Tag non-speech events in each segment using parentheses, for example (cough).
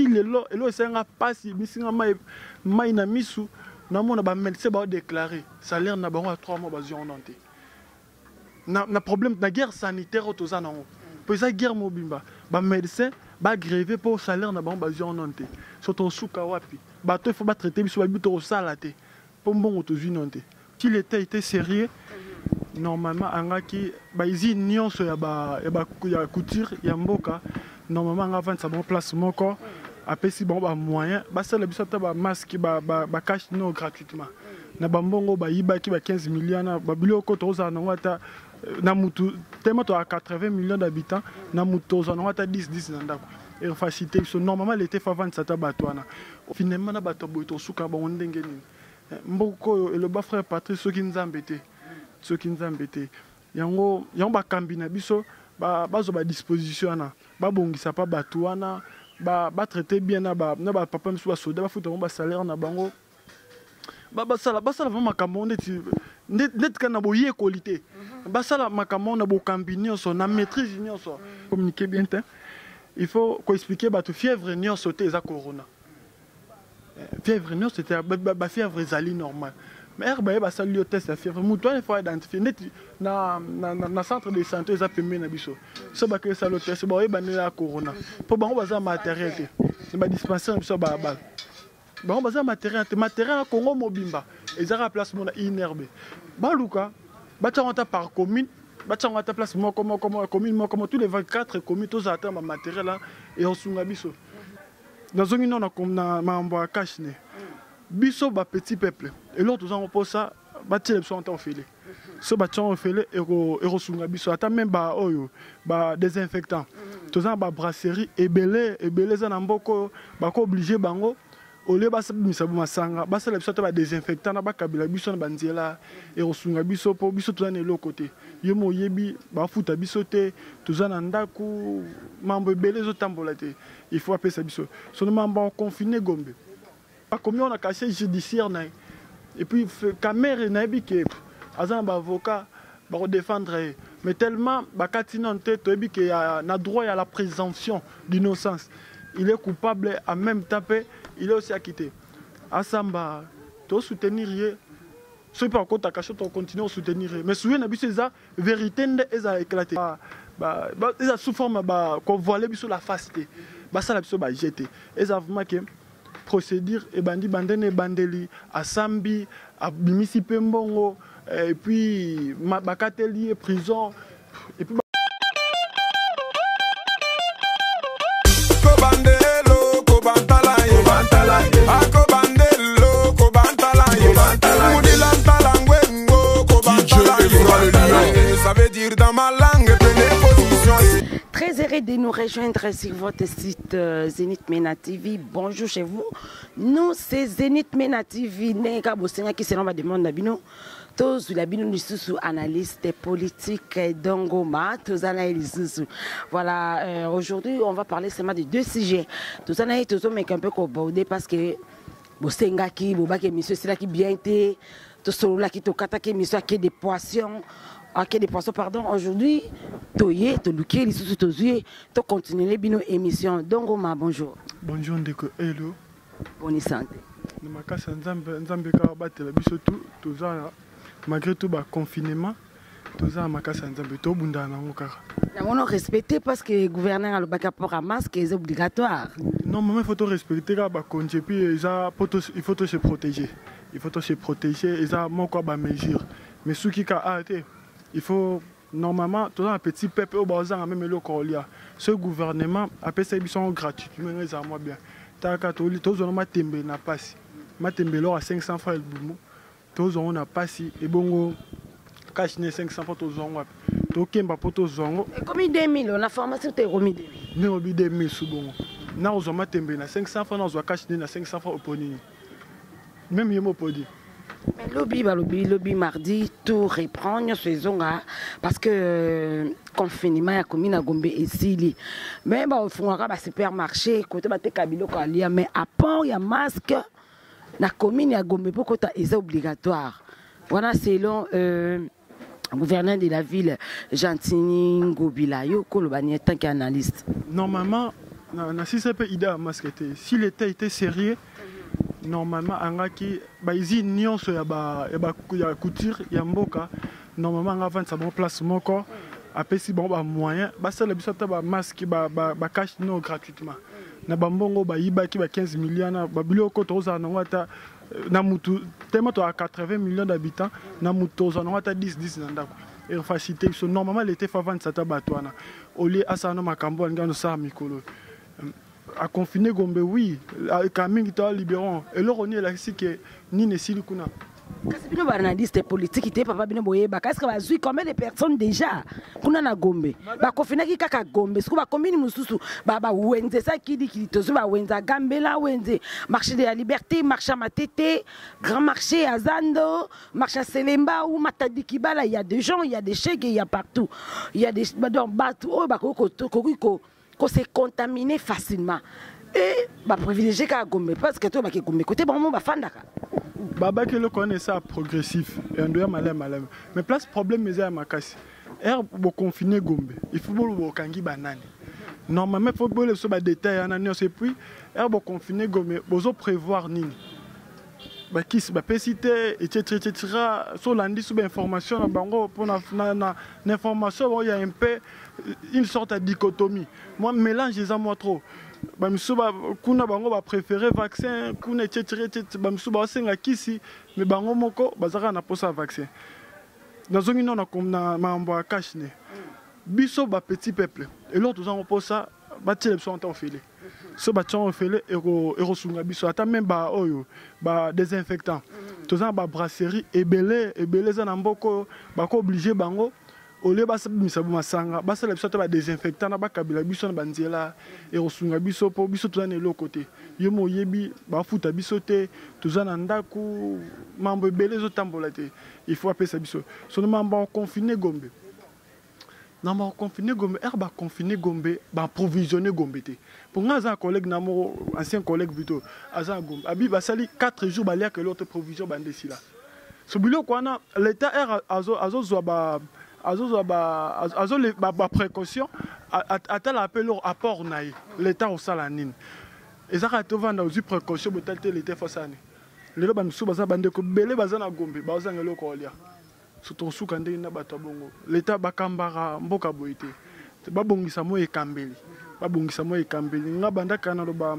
ti lelo elo esalinga mpasi misinga mai na misu. Namona bamédecin baodéclare salaire na bango ya 3 mois bazwi yango nan te na, problème guerre sanitaire guerre salaire na bango bazwi yango nan te so tosuka wapi bato ifo batraite biso babi tokosala te sérieux. Normalement couture normalement apesi bango bamoyen basala biso ata bamaske bakache no gratuitement. Na bambongo bayibaki ba 15 million na babiloko tozala nango ata na mutu tellement toya 80 millions d'habitants na mutu tozala nango ata 10 10 na ndako. Efacilité biso. Normalement lete fa avandisa ata bato wana. Finalement na bato boye tosuka bango ndenge nini. Mboka oyo eloba frère patrice soki nzambe te soki nzambe te. Yango yango bakambi na biso bazwa badisposition wana. Babongisa mpa bato wana batraite bien na bapapa miso basoda bafuta bango basalaire na bango. Basala basala vraimen makambo neti neti kaka na boyekoli te. Basala makambo na bokambi nyonso na maîtrise nyonso. Communiquer bien te. Il faut koexplike bato fièvre nyonso te eza corona. Fièvre nyonso te bafièvre ezali normal mais ere baye basali yo test ya fièvre. Motu wana ifo identifie neti na, na, na, na centre de santé eza pembeni na biso so bakei esala yo test baoyeba ndenge ya corona. Mpo bango baza matériel te na badispensaire na biso ya balabala bango baza matériel te matériel na congo mobimba. Ezaka place mona inerbe. Baluka batiango ata par commune. Batiango ata place moko moko moko commune moko moko. Tous les 24 commune tozala ata bamateriel a eosunga biso nazongi no na makambo ya cache ne biso bapetit peuple eloko tozango mposa batiela biso. Ata ofele so batiango ofele ekosunga biso ata meme baoyo badésinfectant toza na babrasserie ebele ebele eza na mboka oyo bakooblige bango olie basabimisa bo masanga basala biso ata badésinfectant na bakabela biso na banzela ekosunga biso mpo biso toza na eloko te yo mo oyebi bafuta biso te toza na ndako mambo ebele ezotambola te il faut apesa biso. Sono mambo akonfine gombe. Akomi wana casier judiciaire na ye epuis camere nayebi ke aza na baavocat bakodéfendre mais tellement bakati nano te na droit ya la présomption d'innocence. Il est coupable en même temps il est aussi acquitté. Asamba tosoutenir ye soki so tokontinue kosoutenir ye mais souye na biso eza vérité nde eza éclaté. Eza sous forme kovoile biso la face te basala biso vraiment procédure ebandi bandene ebandeli asambi abimisi mpe mbongo epuis bakateli ye prison. Epuis kobantala ye ça veut dire dans ma langue Heureux de nous rejoindre sur votre site euh, Zénith Mena TV. Bonjour chez vous. Nous, c'est Zénith Mena TV. Nega Bosenga qui s'en va demander Nabino. Tous la bino lisusu analyste politique d'Angoma, tous lisusu. Voilà, euh, aujourd'hui, on va parler seulement de deux sujets. Tous analystes, tous hommes un peu cobordés parce que Bosenga qui, Bobaki, monsieur, c'est là qui bien été. Tous ceux là qui te kataki, monsieur, qui des poissons. Ok, des poissons, pardon. Aujourd'hui, toye, to lukie, les sous tozuye, to continuer bino émission. Dongoma, bonjour. bonjour ndeko elo Bonne santé. na makasi ya nzambe nzambe kaka batela biso tu toza na malgré tout baconfinement toza na makasi ya nzambe tobundana nango kaka parce que gouverneur rapport à masque est obligatoire. normalement il faut to respecter kaka eza il faut to se protéger il faut to se protéger eza moko ya bamesure mais soki ka a te il faut normalement toza na petit peuple oyo bazanga meme eloko kolia ce gouvernement apesaki biso yango gratuitement ngo ezala mwa bien. Taka toli- tozwana matembele na pasi matembele oyo ya 500 francs elubumu tozwa yango na pasi ebongo cash ne 500 mpo tozwa yango wapi. Tokemba mpo tozwa yango Et comme il 2000, on a formation, tu es remis 2000. ndenge obi 2000 su bongo. Na ozwa matembele na 500 francs na ozwa cash ne na 500 francs opo nini même ye mopodi Bah, lobby, lobby, mardi, tout reprend, faisons, hein, parce que euh, confinement, il y a commis à Gombe et Sili. Mais bah, au fond, il y a supermarché, côté bah, te kabilo quoi, il y a, mais à part, il y a masque, la commune à Gombe, pour côté, c'est obligatoire? Voilà, selon euh, gouverneur de la ville, Gentini Ngobila, yo, Kolobani, tant qu'analyste. normalement na na sisa mpe ide ya masque te si l'état était sérieux normalement angaki bausine nyonso ya ba- ya ba- ya couture ya mboka. Normalement anga avandisa bango place moko. Apesi bango bamoyen basala biso ata bamaske bakache no gratuitement. Na bambongo bayibaki ba 15 million na babiloko tozala nango ata eh, na mutu tema toa 80 millions d'habitants na mutu tozala nango ata 10 10 na ndako. Efacilité biso normalement lete fa avandisa ata bato wana olie asala no makambo alingi anosala mikolo aconfine gombe oui. Ka mingi to libéron. Eloko nini elakisi ke nini esili kuna. Kasi bino baanalyste politike te papa bino boyebaka estce bazwi combien de personnes déjà kuna na gombe bakofinaki kaka gombe siku bakombini mosusu. Ba- bawenze esa kilikili tozwi bawenze agambela wenze. Marché de la liberté marché ya matete grand marché ya zando marché ya selemba ou matadi kibala il y a des gens il y a des chèques il y a partout. Il y a des donc bato oyo bakoki koki ko ko se contaminer facilement e baprivilégie kaka gombe parce que to bake gombe kote bango mo bafandaka babaki eloko wana esa progressif yando ya malamu malamu mais place problème eza ya makasi gombe il faut banani normalement faut nyonso epuis ere boconfine gombe bozoprévoir nini bakisi bapesi te etc etc so olandi so bainformation na bango mpona na, na, information bango ya un peu une sorte ya dichotomie. Moi mélange eza mwa trop. Bamisu ba- kuna bango bapréféré vaccin. Kuna etc etc bamisu baosenga kisi me bango moko baza kaka na mposa ya vaccin. Nazongi no na makambo ya cache ne biso bapetit peuple. Eloko tozango mposa batiela biso anta ofele so batiango ofele eko- ekosunga biso ata meme baoyo badesinfectant toza na babrasserie ebele ebele eza na mboka oyo bakooblige bango olie basabimisa masanga basala biso ata badesinfectant na bakabela biso na banzela ekosunga biso mpo biso toza na eloko te. Yo mo oyebi bafuta biso te toza na ndako mambo ebele ezotambola te. Il faut apesa biso. Sono mambo ya konfine gombe na baconfine gombe ere baconfine gombe baapprovisionne gombe te. Mpo ngai aza na collègue na moko ancien collègue plutôt aza na gombe. Abi basali 4 jours baliaka eloko te provision bande esila so biloko wana l'état ere azozwa ba azozwa ba- azo- ba- baprécaution a- a- atalaka mpe eloko apport na ye. L'état osala nini? Ezaka tovanda ozwi précaution botali te l'état efosala nini lelo bamisusu baza bandeko bele baza na gombe bazanga eloko olia so tokosuka ndenge na bato ya bongo. Leta bakambaka mboka boye te. Babongisa mo ekambeli. Babongisa mo ekambeli. Nga bandaka naloba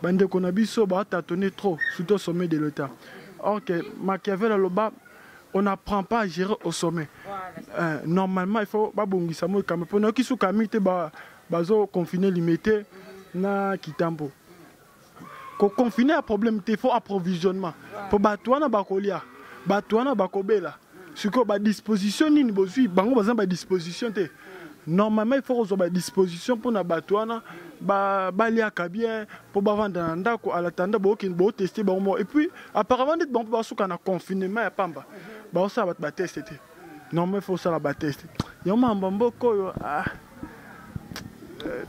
bandeko na biso batatone trop surtout sommet de l'état. Or que machiavel aloba on n'apprend pas à gérer au sommet. Euh, normalement il faut babongisa mo ekambeli mpo nayoki suka mingi te ba- bazoconfine limité na kitambo. Koconfine ya problème te faut approvisionnement. Mpo bato wana bakolia bato wana bakobela. Sikoyo badisposition nini bozwi bango baza na badisposition te. Normalement il faut kozwa badisposition mpona bato wana ba- baliaka bien mpo bavanda na ndako alatanda bookende booteste bango moko. Epuis apparemment ndeti bango mpe basuka na confinement ya pamba baosala bato bateste te. Normalement il faut osala bateste. Yango mambo mboka oyo ah,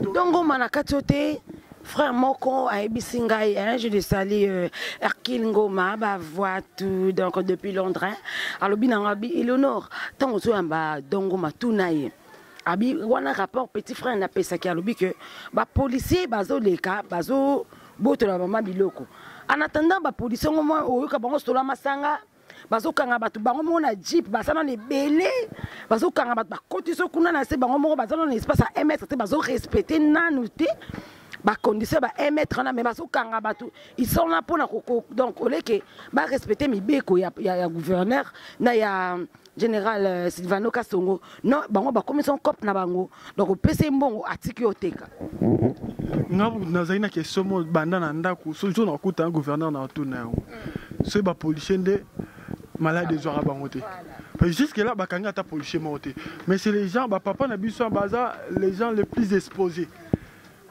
ndongoma na kati oyo te frère moko ayebisi ngai hein, je le sali euh, herkil ngoma bavoi tout donc depuis londres hein. alobi na ngai abi éléonore ntango ozoyamba dongoma tuna ye. Abi wana rapport petit frère napesaki alobi ke bapolisier bazoleka bazobotola bama biloko. En attendant bapolisier ngo oyoka bango sola masanga bazokanga bato bango moko na jeep baza nano ebele bazokanga bato bakoti so kuna na se bango moko baza nano espace ya 1 mètre te bazorespecte nanu te. Bacondition ba 1 mètre wana me bazokanga bato isont na mpona donc oleke barespecte mibeko ya, ya, ya gouverneur na ya général euh, sylvano kasongo. Non bango bakomi son cope na bango donc opesi ye mbongo atiki oteka nga nazali na question mo banda na ndako so jo nakuta na gouverneur na otuna yango soki bapolisier nde malade ezwaka bango te jusque là bakangi ata policier moko te mais c'est les gens bapapa na biso baza les gens les plus exposés.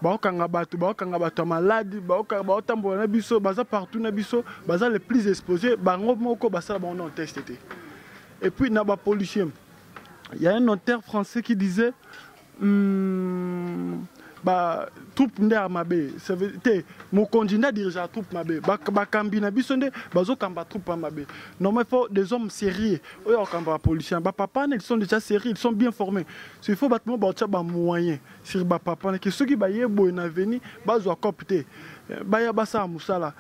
Baokanga bato baokanga bato ya maladi baotambola na biso baza partout na biso baza les plus exposés bango moko basala bango na test te et puis na bapolicier il y a un notaire français qui disait hum, batroupe nde ya mabe te mokonzi nde adirigea troupe mabe. Bakambi na biso nde bazokamba troupe ya mabe. Normal faut des hommes sérieux. Oyo akokamba bapolitien bapapa wana ils sont déjà sérieux ils sont bien formés. So il faut bato mo baotya bamoyen sur bapapa wana ke soki baye boye na veni bazwa cope te baya basala mosala.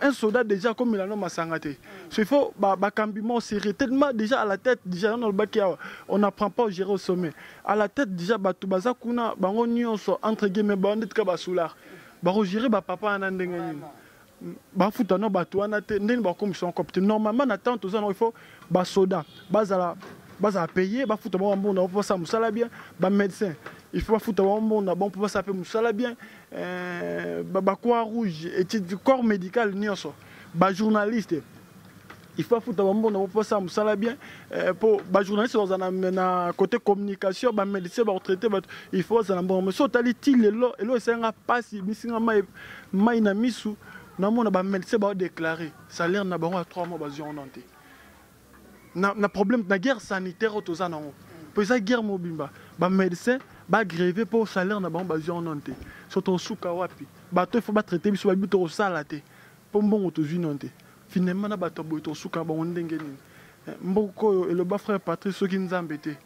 Un soldat déjà akomela no masanga te. So il faut bakambi mo sérieux. Tellement déjà à la tête déjà on olobaki awa on apprend pas au gérer au sommet. À la tête déjà bato baza kuna bango nyonso entre guillemets bao nde tika basolar bakogere bapapa wana ndenge nini? Bafuta no bato wana te ndenge bakomisa te. Normalement na temps toza nango il faut basoda bazala bazala paye bafuta bango mbonda mpo basala mosala bien bamédecin il faut bafuta bango mbonda bon mpo basala mpe mosala bien bacroix rouge corps médical nyonso. Bajournaliste il faut bafuta bambonda mpo basala mosala bien mpo bajournaliste bazala na côté communication bamédecin baretraité bato il faut bazala mbongo mais so otali ti lelo elo esalinga mpasi misinga mai na misu namona bamédecin baodéclare salaire na bango ya 3 mois bazwi yango te na, na problème na guerre sanitaire toza nango mpo eza guerre mobimba bamédecin bagréve mpo salaire na bango bazwi yango te so tosuka wapi? Bato ifo batraite biso babi tokosala te. Mpo mbongo tozwi non te finalement na bato boye tosuka bango ndenge nini? Mboka oyo eloba frère patrice soki nzambe te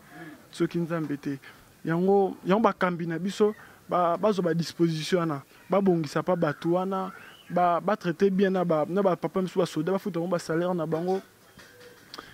soki nzambe te. Yango yango bakambi na biso bazwa badisposition wana babongisa mpa bato wana batraite bien na bapapa miso basoda bafuta bango basalaire na bango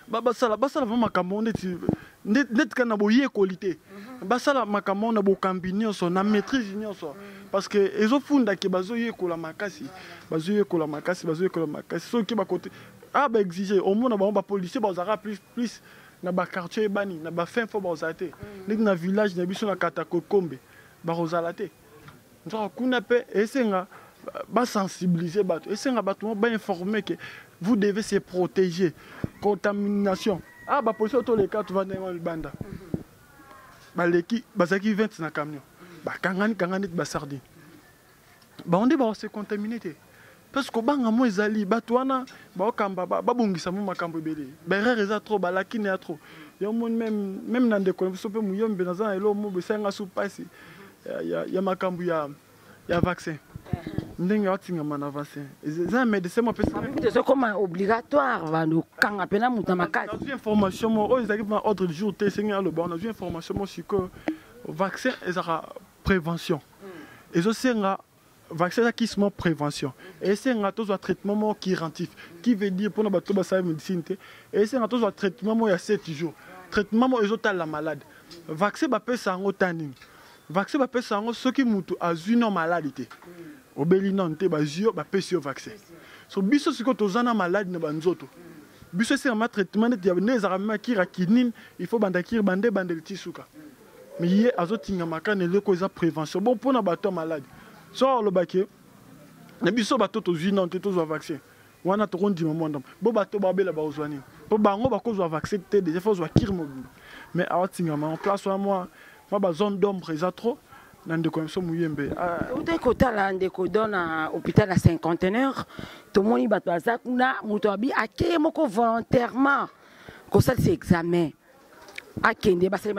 basala basala vraimen makambo neti neti kaka na boyekoli te basala makambo na bokambi nyonso na maîtrise nyonso parce que ezofundaki bazoyekola makasi bazoyekola makasi bazoyekola makasi. Soki bakote a baexige omona bango bapolicier bazalaka plus plus. Na baquartier ebani na bafin fo bazala te ndenge na village na biso na kata kokombe bakozala te nzoka kuna mpe esenga bato. Esenga bato mo bainforme ke vous devez se protéger. Contamination. Ah bapolisi otoleka tovandenge libanda baleki bazalaki 20 na camion. Bakangani kanga neti basardine bango nde bakose contamine te parce kobanga mo ezali bato wana baokamba babongisa mo makambo ebele baerreur eza trop balakine ya trop. Yo moni même na ndeko na biso mpe moyombe naza na elo mo besalinga su mpasi ya makambo ya vaccin ndenge aotingama na vaccin eza médecin mo apesakoma obligatoire bandokanga mpena moto na makasi. nazwi information mo oyo ezalaki na ordre du jour te esengi aloba. Nazwi information mo sikoyo vaccin ezalaka prévention. Ezosenga vaccin prévention. Esenga tozwa traitement moko kirantif qui veut dire mpona bato basala médecine te esenga tozwa traitement moko ya 7 jours. Traitement moko ezotalela malade. Vaccin bapesa yango ta nini vaccin bapesa yango soki motu azwi no maladi te obeli nano te bazwi yo bapesi yo vaccin. So biso sikoyo toza na maladi na banzoto biso esengama traitement neti nde ezalaka meme akiri akinine il faut banda kiri bande ebandeli ti suka. Me ye azotingamaka na eloko eza prévention. Bon mpona bato ya maladi. So alobaki na biso bato tozwi nano te tozwa vaccin. Wana tokondima mwanda bo bato babela bakozwa nini? Mpo bango bakozwa vaccin te déjà fo ozwa kiri mobimba. Mais awatingama en place wana mwa mwa bazone d'ombre eza trop na ndeko na biso moyembe ute kotala ndeko do na tomoni bato aza kuna moto abi akeye moko volontairement. Kosalisa examen. Akende basali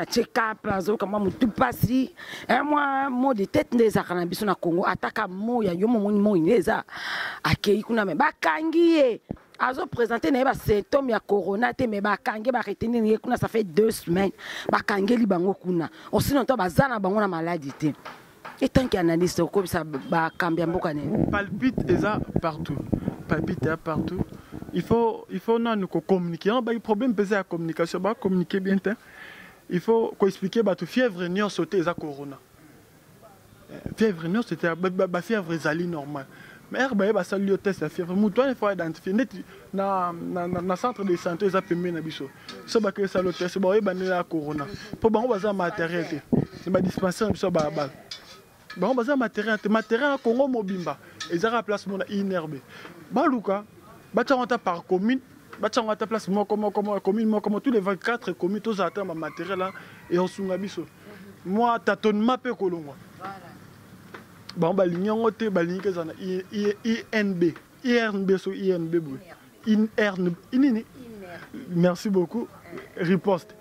mpasi mwa mo de tete nde ezalaka na biso na congo ataka moya yo momoni moi azoprésente na ye basymptôme ya corona te me bakangi baretenir ye kuna ça fait deux semaines. Bakangeli bango kuna. Osino to baza na bango na maladi te. Etanki analyste okobisa bakambi ya mboka nini? Palpite eza partout. Palpite eza partout. Il faut il faut nanu kocommuniquer. Yango baki problème mpe eza ya communication. Bacommuniquer bien te il faut koexpliquer bato fièvre nyonso te eza corona. Fièvre nyonso te bafièvre ezali normal mais ere baye basali yo test ya fièvre motu wana faut identifie neti na, na, na, na centre de santé eza pembeni na biso so bakei esali yo test baoyeba ndenge ya corona. Mpo bango baza matériel te se badispensaire na biso balabala bango baza matériel te matériel na congo mobimba. Ezaka place mona inerbe baluka batiango ata par commune. Batiango ata place moko moko moko commune moko moko. Tous les 24 commune tozala ata eosunga tatonement mpe kolongwa bango balingi yango te balingi ke ezala na inb inb so inb boye nini merci beaucoup. Riposte.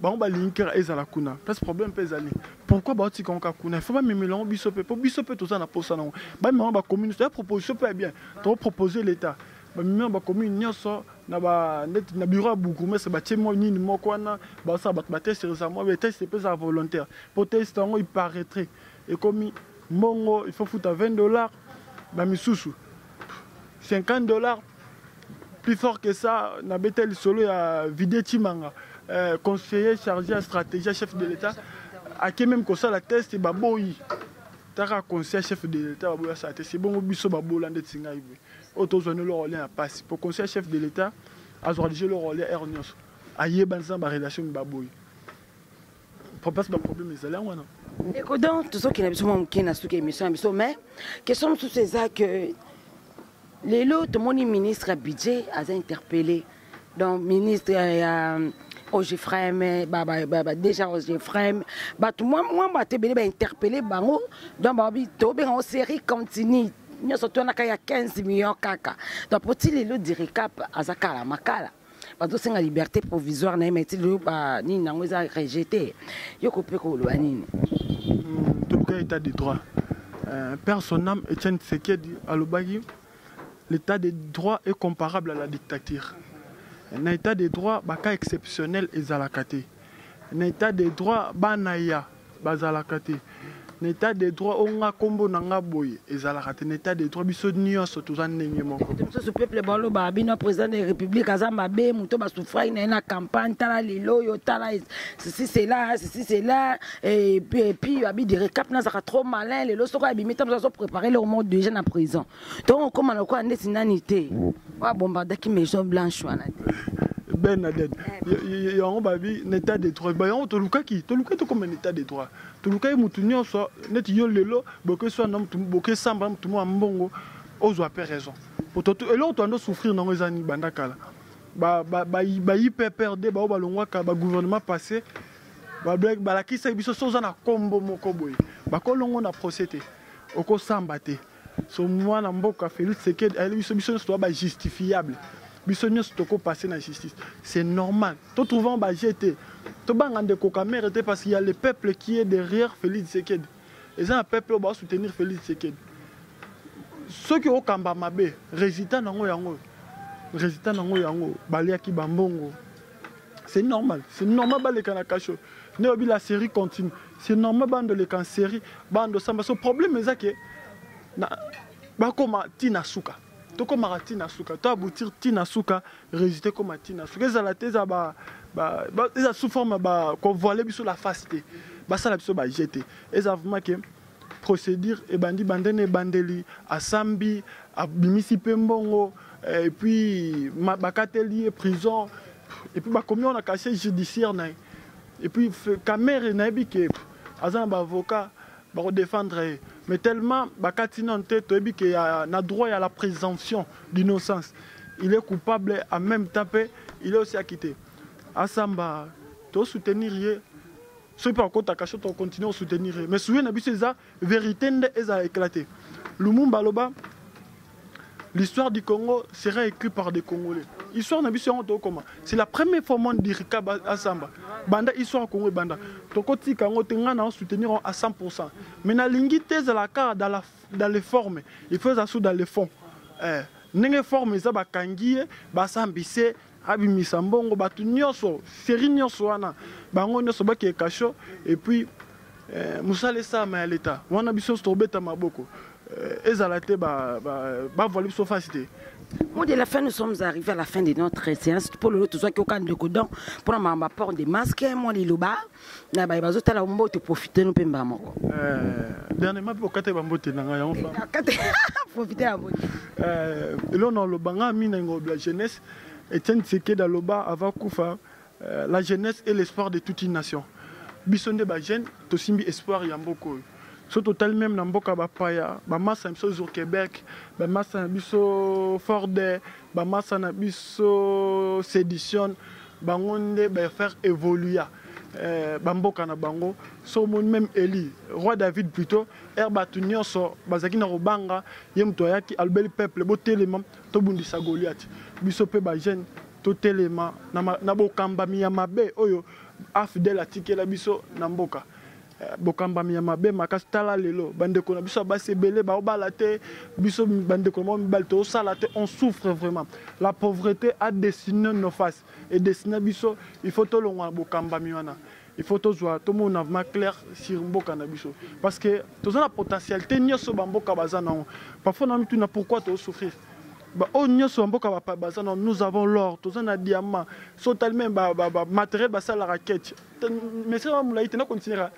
Bango balingi kaka ezala kuna. Place problème mpe ezali pourquoi baotika ngo kaka kuna? Il faut bamemela yango biso mpe mpo biso mpe toza na posa nango bamema yango bacommune toya proposition mpe ya bien. Topropose l'état. Bamemi yango bacommune nyonso na ba neti na bureau ya bourgmestre batie mwa nini moko wana basala bato batesterisa mwa beteste mpe ezala volontaire. Mpo teste yango iparaîtrait ekomi mbongo il faut futa 20 dollars bamisusu 50 dollars plus fort que ça nabeteli solo ya vide timanga. Euh, conseiller chargé ya stratégie ya chef de l'état. Ake même kosala test baboyi. Taka conseiller chef de l'état baboyi asala test ebongo biso babola ndeti ngai boye oyo tozwani eloko lia ya pasi po conseiller chef de l'état azwaka déjà eloko lia aire nyonso ayebanisa barelation mi baboyi place baproblème ezali wana ndeko donc tozokende biso mwa moke na mais question ministre budget aza interpellé donc ministre ya ogefrem déjà ogefrem bato mwa bato ebele bainterpellé bango donc babi tobengango série continue nyonso tonaka ya 15 millions kaka donc poti lelo diricap aza kala bazosenga liberté provisoire na ye mai ti lelo banini yango eza rejeté. Yoko mpe koloba nini? Toluka état de droit. Euh, père son âme etienne sekedi alobaki l'état de droit est comparable à la dictature. Na état de droit baka exceptionnel ezalaka te na état de droit bana ya bazalaka te na état de droit oyo nga nkombo na nga boye ezalaka te na état de droit biso nyonso toza ndenge moko mosusu peuple bino président de république aza mabe moto basufraki na ye na campagne tala lelo oyo tala ceci cela ceci cela et puis nazaka trop malin. Lelo soko abimi déjà na prison donc okóma lokola ndeti nani te oyo abombardaki maison blanche wana te ben aden yango babi na état de droit. Bayango tolukaki tolukaki tokoma na état de droit. Tolukaki motu nyonso neti yo lelo bokeswana bokesamba motu mwa mbongo ozwa mpe raison. Eloko toando souffrir nango eza nini banda kala. Bayi mpe perde bao balongwaka bagouvernement passé balakisaki biso so oza na nkombo moko boye bakolongo na procès te okosamba te so mwana mboka félix sekedi ayeli biso biso nyonso toa bajustifiable biso justice. C'est normal. Totrouvant baje te tobanga ndeko kamere te parce qu'il y a le peuple qui est derrière félix sekedi eza na peuple oyo baosoutenir félix sekedi soki okamba mabe résultat nango yango. Résultat nango yango. Bambongo. C'est normal. C'est normal baleka na kasho la série continue. C'est normal bandoleka en série bandosamba so problème eza ke bakoma ntina suka tokomaka ntina suka. To aboutir ntina suka résulté koma ntina suka. Ezala te eza eza sous forme kovoile biso la face te. Basala biso baje te eza vraiment ke procédure ebandi bandene ebandeli asambi abimisi mpe mbongo epuis bakateli ye prison. Epuis bakomi wana casier judiciaire na ye epuis camere nayebi ke aza na baavocat bakodéfendre ye mais tellement bakati nano te toyebi na droit ya la présomption d'innocence. Il est coupable en même temps il est aussi acquitté. Asamba tosoutenir ye soki mpe akotaka so tokontinue osoutenir ye mais souye na biso eza vérité nde ezala éclaté. Lumumba l'histoire du congo sera écrite par des congolais. Histoire na biso yango c'est la première fois monde dirika asamba banda histoire ya congo ebanda tokotika yango te ngai na osoutenir yango à 100 mais nalingi te ezala kaka dans les formes. Il faut eza so dans les fonds eh, ndenge forme eza bakangi ye basambise abimisa mbongo bato nyonso série nyonso wana. Bango nyonso bakee kasho et puis eh, mosala esalama ya leta wana biso tobeta maboko. Eh, ezala te bavoile biso fasi te Au la fin, nous sommes arrivés à la fin de notre séance. Pour le tout ça qui est au camp de Kodon, pour ma port des masques, moi les loba, na ba bazo tala umbo te profiter nous pemba moko. Euh dernièrement pour kate bambote na nga yango. Kate profiter à bote. Euh là on le banga mina ngo la jeunesse Etienne Tshisekedi aloba avant kufa euh, la jeunesse est l'espoir de toute une nation. Bisonde ba jeune to simbi espoir ya mboko. So totali meme na mboka bapaya bamasa na biso zurkeberg bamasa na biso forde bamasa na biso sédition bango nde bafaire évoluya eh, bamboka na bango. So omoni meme eli roi david plutôt ere bato nyonso bazalaki na kobanga ye moto ayaki alobeli peuple botelema tobundisa goliath. Biso mpe bajeune totelema na, na bokambami ya mabe oyo afidele atikela biso na mboka bokambami ya mabe makasi tala lelo. Bandeko na biso basi ebele baobala te. Biso bandeko na te on souffre vraiment. La pauvreté a dessiné nos faces. Et dessiné biso il faut tolongwa na bokambami wana. Il faut tozwa tomona vraiment clair sur mboka na biso. Parce que toza na potentialité nyonso bamboka baza nango parfois na mituna pourquoi tozosouffrir oyo nyonso bamboka baza nango nous avons l'or. Toza na diamant. So otali meme bamatériel basalaka kete message wa molai te na continuera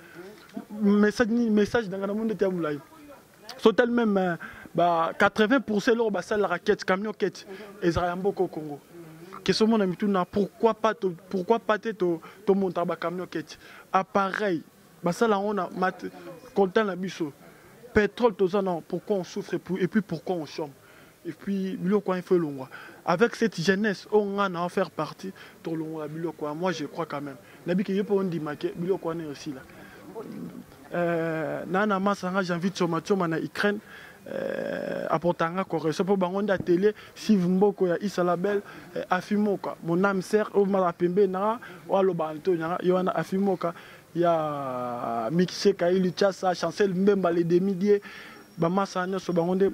message message nanga na monde ya molai so meme ba 80 pourcent eloko basalaka kete camion kete ezalaka ya mboka o congo. Question mona mituna pourquoi pas to, pourquoi pas tomontaka to bacamion kete appareil. Basala yango na content na biso. Pétrole toza nango pourquoi on souffre et puis pourquoi on chôme? Et puis biloko il faut elongwa avec cette jeunesse oyo nga na faire partie. Tolongola biloko wana moi je crois quand même. Nabiki ye mpo ondimake biloko wana esila naa na masanga janvier tsomatshoma na ukraine euh, apportanga correction. Mpo bango nde atelier sive mboko ya isalabel euh, afimoka. Mon âme ser oyo mala pembeni nanga oyo alobaka nto nyanga ye wana afimoka. Ya mikiseka ilichasa chancel mbemba le demidie bamasanga nyonso bango nde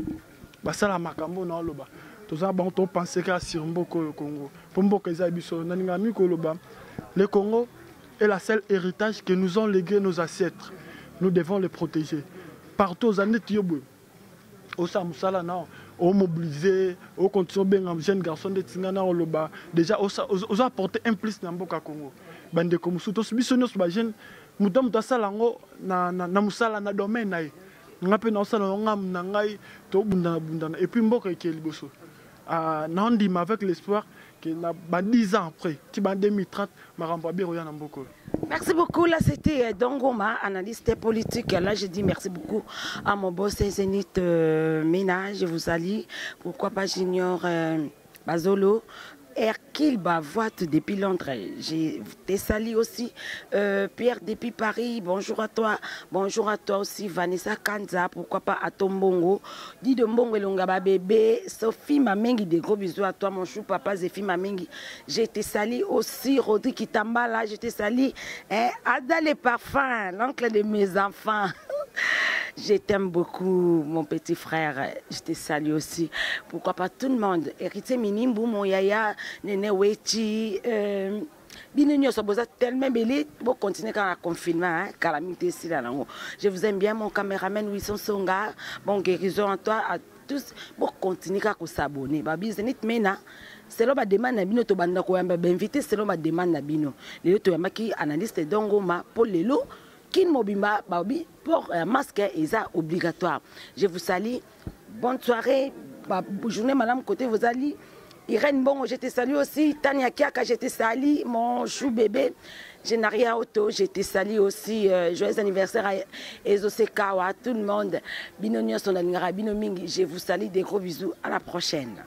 basala makambo na oloba toza bango topense kaka sur mboka oyo congo. Mpo mboka eza biso. Nalingaa mi koloba le congo est la seule héritage que nous ont légué nos ancêtres. Nous devons le protéger. Partout oza neti yo boye osala mosala na omobilize okontinue obenga jeune garçon nde tinga na oloba déjà oza apporte un plus na mboka congo. Bandeko mosusu biso nyonso bajeune moto moto asala yango na mosala na domaine na ye nga mpe naosala yango ngamu na ngai tobundanabundana et puis mboka eke liboso naondima avec l'espoir na ba 10 ans après ti ba 2030 makambo abiro ya na mboka Merci beaucoup. Là, c'était Dongoma, analyste politique. Là, je dis merci beaucoup à mon boss Zénith euh, Ménage. Je vous salue. Pourquoi pas Junior euh, Bazolo Hercule Bavoite depuis Londres. J'ai Tessali aussi. Euh, Pierre depuis Paris. Bonjour à toi. Bonjour à toi aussi. Vanessa Kanza. Pourquoi pas à Tombongo. Dido Mbongo Elongaba bébé. Sophie Mamengi. Des gros bisous à toi, mon chou papa. Zéphie Mamengi. J'ai Tessali aussi. Rodri Kitambala. J'ai Tessali. Hein, Ada les parfums. L'oncle de mes enfants. (laughs) Je t'aime beaucoup, mon petit frère. Je te salue aussi. Pourquoi pas tout le monde? Héritier Minimbu, mon yaya, Nene Wechi. Euh, confinement hein, calamité je vous aime bien mon caméraman Wilson Songa bon guérison à toi à tous bo continuer kaka kosabonner babise nit mena selo bademande na bino tobanda koyamba bainvité selo bademande na bino lelo toyambaki analyste dongoma mpo lelo kini mobimba babi port euh, masque eza obligatoire je vous salue bonne soirée ba, journée madame côté vous allez Irène Bongo, je te salue aussi. Tania Kiaka, je te salue. Mon chou bébé, Genaria Auto, je te salue aussi. Euh, joyeux anniversaire à Ezo à tout le monde. Binonio Sonalingara, Binomingi, je vous salue. Des gros bisous. À la prochaine.